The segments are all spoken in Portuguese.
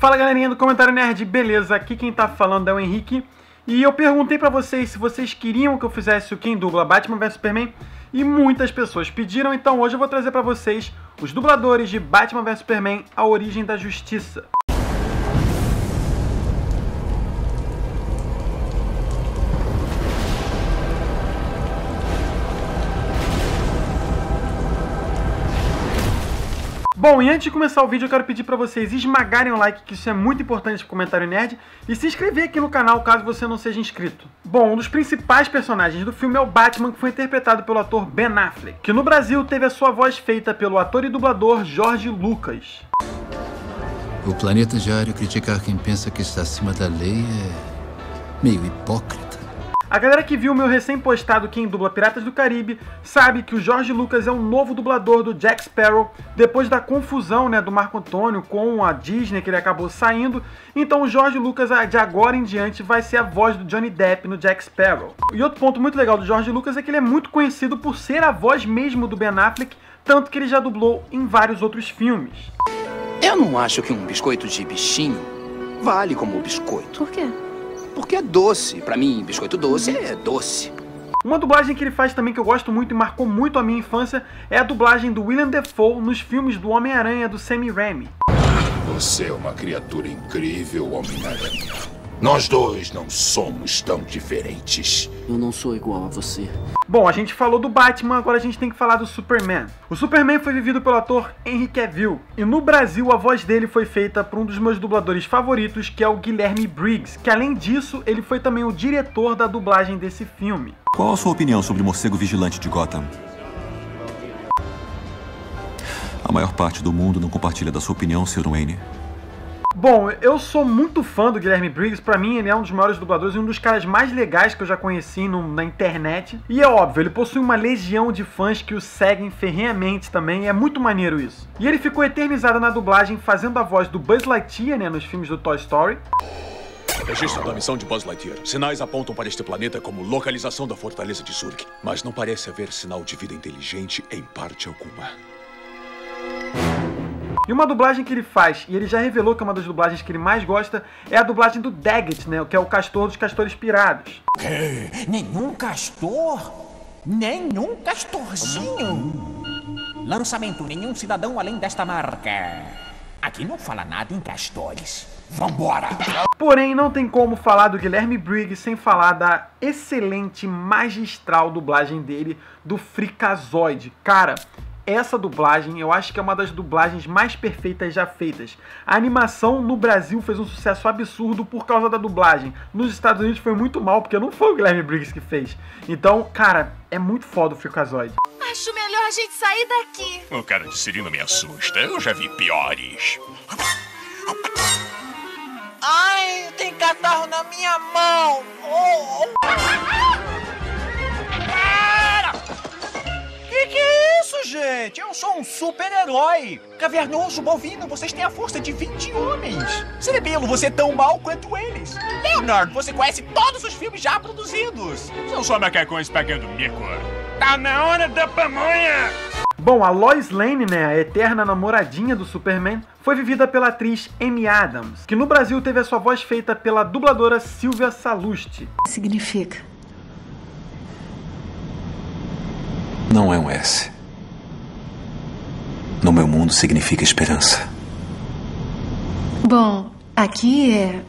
Fala galerinha do Comentário Nerd, beleza? Aqui quem tá falando é o Henrique. E eu perguntei pra vocês se vocês queriam que eu fizesse o Quem Dubla Batman vs Superman e muitas pessoas pediram, então hoje eu vou trazer pra vocês os dubladores de Batman vs Superman, A Origem da Justiça. Bom, e antes de começar o vídeo, eu quero pedir para vocês esmagarem o like, que isso é muito importante pro Comentário Nerd, e se inscrever aqui no canal caso você não seja inscrito. Bom, um dos principais personagens do filme é o Batman, que foi interpretado pelo ator Ben Affleck, que no Brasil teve a sua voz feita pelo ator e dublador Jorge Lucas. O planeta diário criticar quem pensa que está acima da lei é meio hipócrita. A galera que viu meu recém-postado Quem Dubla Piratas do Caribe sabe que o Jorge Lucas é o novo dublador do Jack Sparrow depois da confusão né, do Marco Antônio com a Disney, que ele acabou saindo. Então o Jorge Lucas, de agora em diante, vai ser a voz do Johnny Depp no Jack Sparrow. E outro ponto muito legal do Jorge Lucas é que ele é muito conhecido por ser a voz mesmo do Ben Affleck, tanto que ele já dublou em vários outros filmes. Eu não acho que um biscoito de bichinho vale como biscoito. Por quê? Porque é doce. Pra mim, biscoito doce é doce. Uma dublagem que ele faz também que eu gosto muito e marcou muito a minha infância é a dublagem do William Defoe nos filmes do Homem-Aranha do Sam Raimi. Você é uma criatura incrível, Homem-Aranha. Nós dois não somos tão diferentes. Eu não sou igual a você. Bom, a gente falou do Batman, agora a gente tem que falar do Superman. O Superman foi vivido pelo ator Henry Cavill, e no Brasil a voz dele foi feita por um dos meus dubladores favoritos, que é o Guilherme Briggs, que além disso, ele foi também o diretor da dublagem desse filme. Qual a sua opinião sobre o morcego vigilante de Gotham? A maior parte do mundo não compartilha da sua opinião, Sr. Wayne. Bom, eu sou muito fã do Guilherme Briggs, pra mim ele é um dos maiores dubladores e um dos caras mais legais que eu já conheci no, na internet. E é óbvio, ele possui uma legião de fãs que o seguem ferrenhamente também, é muito maneiro isso. E ele ficou eternizado na dublagem fazendo a voz do Buzz Lightyear, né, nos filmes do Toy Story. Registro da missão de Buzz Lightyear. Sinais apontam para este planeta como localização da fortaleza de Zurg, mas não parece haver sinal de vida inteligente em parte alguma. E uma dublagem que ele faz, e ele já revelou que é uma das dublagens que ele mais gosta, é a dublagem do Daggett, né? Que é o castor dos castores pirados. Que? Nenhum castor? Nenhum castorzinho? Lançamento: nenhum cidadão além desta marca. Aqui não fala nada em castores. Vambora! Porém, não tem como falar do Guilherme Briggs sem falar da excelente, magistral dublagem dele do Frikazoid. Cara, essa dublagem eu acho que é uma das dublagens mais perfeitas já feitas. A animação no Brasil fez um sucesso absurdo por causa da dublagem. Nos Estados Unidos foi muito mal, porque não foi o Guilherme Briggs que fez. Então, cara, é muito foda o Frikazoid. Acho melhor a gente sair daqui. O cara de siri não me assusta. Eu já vi piores. Ai, tem catarro na minha mão! Oh, oh. Que que é isso, gente? Eu sou um super-herói! Cavernoso, bovino, vocês têm a força de 20 homens! Cerebelo, você é tão mal quanto eles! Leonard, você conhece todos os filmes já produzidos! São só macacões pagando mico. Tá na hora da pamonha! Bom, a Lois Lane, né, a eterna namoradinha do Superman, foi vivida pela atriz Amy Adams, que no Brasil teve a sua voz feita pela dubladora Silvia Salusti. Significa? Não é um S. No meu mundo significa esperança. Bom, aqui é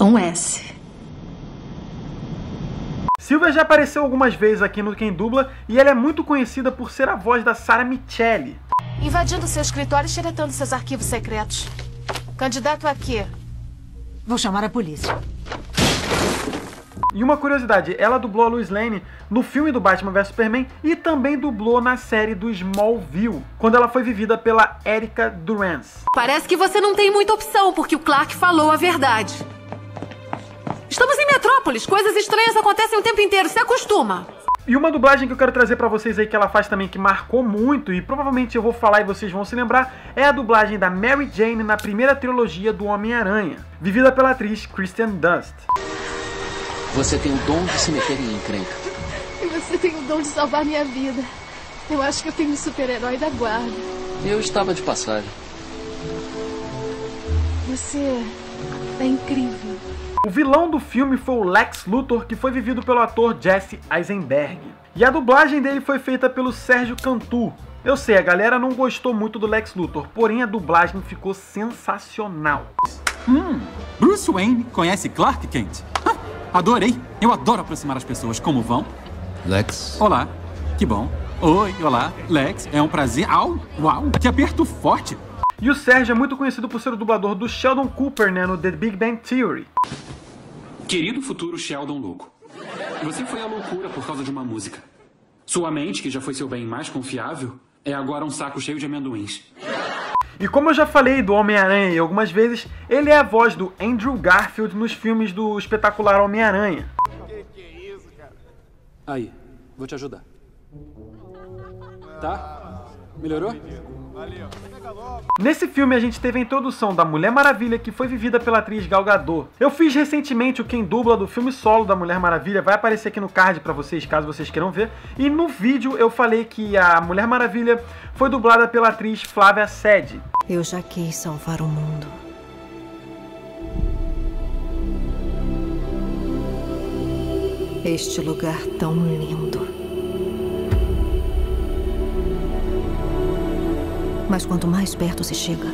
um S. Silvia já apareceu algumas vezes aqui no Quem Dubla e ela é muito conhecida por ser a voz da Sarah Michele. Invadindo seu escritório e xeretando seus arquivos secretos. Candidato a quê? Vou chamar a polícia. E uma curiosidade, ela dublou a Lois Lane no filme do Batman vs Superman e também dublou na série do Smallville, quando ela foi vivida pela Erika Durance. Parece que você não tem muita opção, porque o Clark falou a verdade. Estamos em Metrópolis, coisas estranhas acontecem o tempo inteiro, se acostuma. E uma dublagem que eu quero trazer pra vocês aí que ela faz também que marcou muito e provavelmente eu vou falar e vocês vão se lembrar é a dublagem da Mary Jane na primeira trilogia do Homem-Aranha, vivida pela atriz Kristen Dunst. Você tem o dom de se meter em encrenca. E você tem o dom de salvar minha vida. Eu acho que eu tenho um super-herói da guarda. Eu estava de passagem. Você é incrível. O vilão do filme foi o Lex Luthor, que foi vivido pelo ator Jesse Eisenberg. E a dublagem dele foi feita pelo Sérgio Cantu. Eu sei, a galera não gostou muito do Lex Luthor, porém a dublagem ficou sensacional. Hum, Bruce Wayne conhece Clark Kent. Adorei. Eu adoro aproximar as pessoas. Como vão? Lex. Olá. Que bom. Oi, olá. Lex, é um prazer. Au, uau, que aperto forte. E o Sérgio é muito conhecido por ser o dublador do Sheldon Cooper, né, no The Big Bang Theory. Querido futuro Sheldon louco, você foi à loucura por causa de uma música. Sua mente, que já foi seu bem mais confiável, é agora um saco cheio de amendoins. E como eu já falei do Homem-Aranha algumas vezes, ele é a voz do Andrew Garfield nos filmes do espetacular Homem-Aranha. Que que é isso, cara? Aí, vou te ajudar. Tá? Melhorou? Nesse filme a gente teve a introdução da Mulher Maravilha, que foi vivida pela atriz Gal Gadot. Eu fiz recentemente o quem dubla do filme solo da Mulher Maravilha, vai aparecer aqui no card para vocês, caso vocês queiram ver. E no vídeo eu falei que a Mulher Maravilha foi dublada pela atriz Flávia Sede. Eu já quis salvar o mundo. Este lugar tão lindo. Mas quanto mais perto se chega,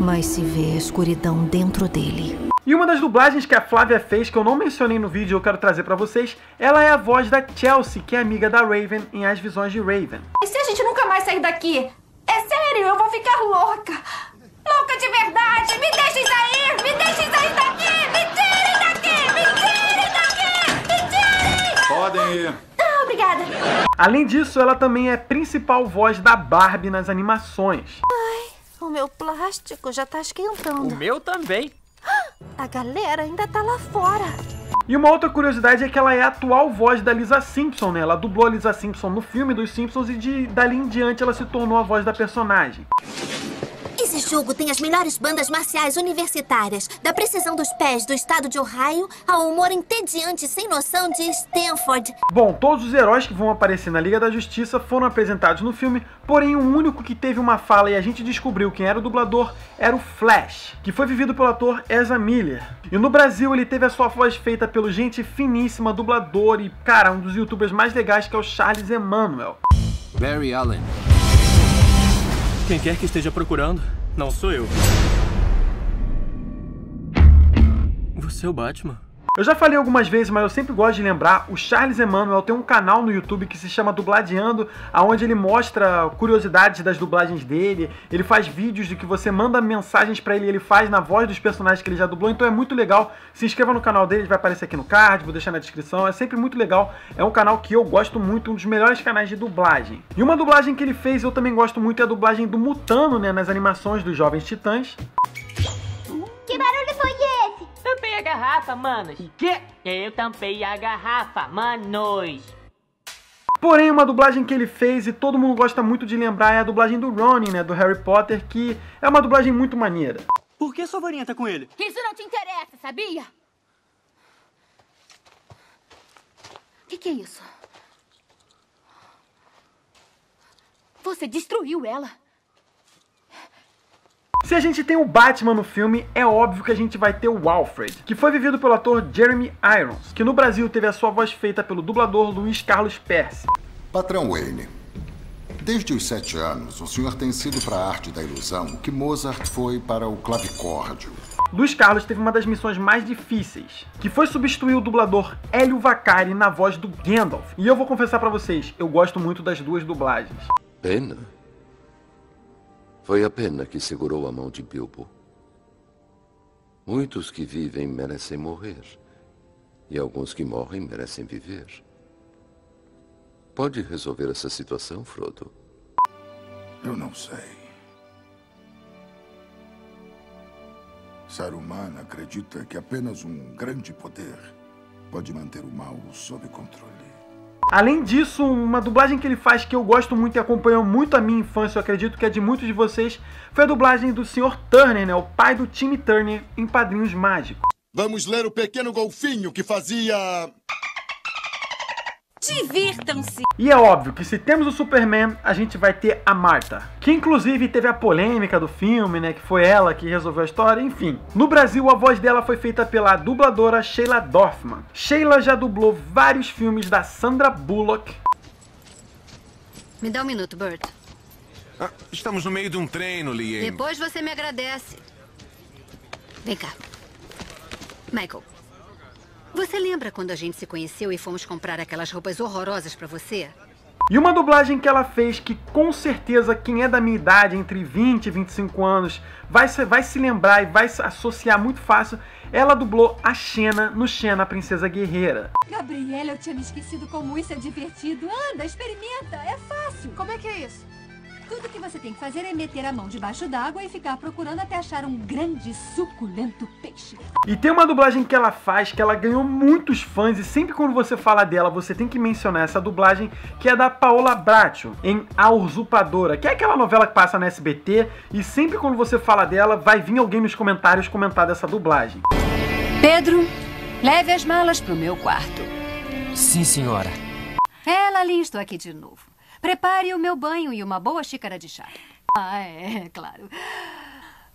mais se vê a escuridão dentro dele. E uma das dublagens que a Flávia fez, que eu não mencionei no vídeo e eu quero trazer pra vocês, ela é a voz da Chelsea, que é amiga da Raven em As Visões de Raven. E se a gente nunca mais sair daqui? É sério, eu vou ficar louca. Louca de verdade! Me deixem sair! Me deixem sair daqui! Me tirem daqui! Me tirem daqui! Me tirem! Podem ir. Obrigada. Além disso, ela também é principal voz da Barbie nas animações. Ai, o meu plástico já tá esquentando. O meu também. A galera ainda tá lá fora. E uma outra curiosidade é que ela é a atual voz da Lisa Simpson, né? Ela dublou a Lisa Simpson no filme dos Simpsons e de dali em diante ela se tornou a voz da personagem. Jogo tem as melhores bandas marciais universitárias, da precisão dos pés do estado de Ohio ao humor entediante sem noção de Stanford. Bom, todos os heróis que vão aparecer na Liga da Justiça foram apresentados no filme, porém o único que teve uma fala e a gente descobriu quem era o dublador era o Flash, que foi vivido pelo ator Ezra Miller. E no Brasil ele teve a sua voz feita pelo gente finíssima, dublador e, cara, um dos youtubers mais legais que é o Charles Emanuel. Barry Allen. Quem quer que esteja procurando, não sou eu. Você é o Batman? Eu já falei algumas vezes, mas eu sempre gosto de lembrar, o Charles Emanuel tem um canal no YouTube que se chama Dubladeando, aonde ele mostra curiosidades das dublagens dele, ele faz vídeos de que você manda mensagens pra ele ele faz na voz dos personagens que ele já dublou, então é muito legal. Se inscreva no canal dele, vai aparecer aqui no card, vou deixar na descrição, é sempre muito legal. É um canal que eu gosto muito, um dos melhores canais de dublagem. E uma dublagem que ele fez, eu também gosto muito, é a dublagem do Mutano, né, nas animações dos Jovens Titãs. Garrafa, manos. O quê? Eu tampei a garrafa, manos. Porém, uma dublagem que ele fez e todo mundo gosta muito de lembrar é a dublagem do Ronnie, né, do Harry Potter, que é uma dublagem muito maneira. Por que sua varinha tá com ele? Isso não te interessa, sabia? O que, que é isso? Você destruiu ela. Se a gente tem o Batman no filme, é óbvio que a gente vai ter o Alfred, que foi vivido pelo ator Jeremy Irons, que no Brasil teve a sua voz feita pelo dublador Luiz Carlos Percy. Patrão Wayne, desde os sete anos, o senhor tem sido para a arte da ilusão o que Mozart foi para o clavicórdio. Luiz Carlos teve uma das missões mais difíceis, que foi substituir o dublador Hélio Vacari na voz do Gandalf. E eu vou confessar para vocês, eu gosto muito das duas dublagens. Pena? Foi a pena que segurou a mão de Bilbo. Muitos que vivem merecem morrer. E alguns que morrem merecem viver. Pode resolver essa situação, Frodo? Eu não sei. Saruman acredita que apenas um grande poder pode manter o mal sob controle. Além disso, uma dublagem que ele faz que eu gosto muito e acompanhou muito a minha infância, eu acredito que é de muitos de vocês, foi a dublagem do Sr. Turner, né, o pai do Timmy Turner em Padrinhos Mágicos. Vamos ler o pequeno golfinho que fazia... Divirtam-se! E é óbvio que se temos o Superman, a gente vai ter a Marta, que inclusive teve a polêmica do filme, né, que foi ela que resolveu a história, enfim. No Brasil, a voz dela foi feita pela dubladora Sheila Dorfman. Sheila já dublou vários filmes da Sandra Bullock. Me dá um minuto, Bert. Ah, estamos no meio de um treino, Lien. Depois você me agradece. Vem cá. Michael, você lembra quando a gente se conheceu e fomos comprar aquelas roupas horrorosas pra você? E uma dublagem que ela fez que com certeza quem é da minha idade, entre 20 e 25 anos, vai se, vai se lembrar e vai se associar muito fácil. Ela dublou a Xena no Xena, a Princesa Guerreira. Gabriela, eu tinha me esquecido como isso é divertido. Anda, experimenta, é fácil. Como é que é isso? Tudo que você tem que fazer é meter a mão debaixo d'água e ficar procurando até achar um grande, suculento peixe. E tem uma dublagem que ela faz que ela ganhou muitos fãs e sempre quando você fala dela, você tem que mencionar essa dublagem, que é da Paola Bracho, em A Usurpadora, que é aquela novela que passa na SBT e sempre quando você fala dela, vai vir alguém nos comentários comentar dessa dublagem. Pedro, leve as malas pro meu quarto. Sim, senhora. Ela ali, estou aqui de novo. Prepare o meu banho e uma boa xícara de chá. Ah, é, claro.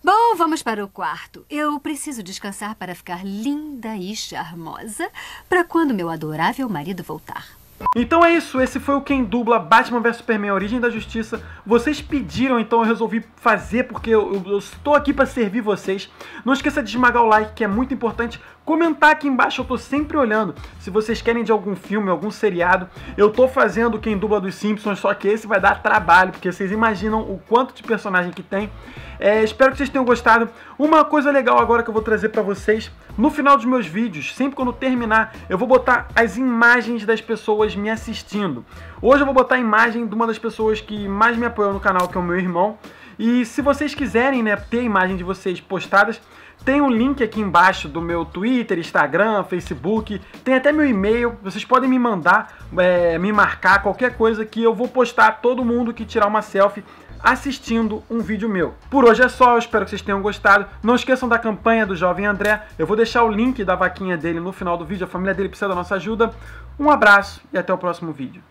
Bom, vamos para o quarto. Eu preciso descansar para ficar linda e charmosa para quando meu adorável marido voltar. Então é isso, esse foi o Quem Dubla Batman vs Superman Origem da Justiça. Vocês pediram, então eu resolvi fazer porque eu, eu, eu estou aqui para servir vocês. Não esqueça de esmagar o like, que é muito importante. Comentar aqui embaixo, eu tô sempre olhando. Se vocês querem de algum filme, algum seriado, eu tô fazendo Quem Dubla dos Simpsons, só que esse vai dar trabalho, porque vocês imaginam o quanto de personagem que tem. É, espero que vocês tenham gostado. Uma coisa legal agora que eu vou trazer pra vocês, no final dos meus vídeos, sempre quando terminar, eu vou botar as imagens das pessoas me assistindo. Hoje eu vou botar a imagem de uma das pessoas que mais me apoiou no canal, que é o meu irmão. E se vocês quiserem né, ter a imagem de vocês postadas, tem um link aqui embaixo do meu Twitter, Instagram, Facebook, tem até meu e-mail. Vocês podem me mandar, é, me marcar, qualquer coisa que eu vou postar todo mundo que tirar uma selfie assistindo um vídeo meu. Por hoje é só, eu espero que vocês tenham gostado. Não esqueçam da campanha do Jovem André. Eu vou deixar o link da vaquinha dele no final do vídeo. A família dele precisa da nossa ajuda. Um abraço e até o próximo vídeo.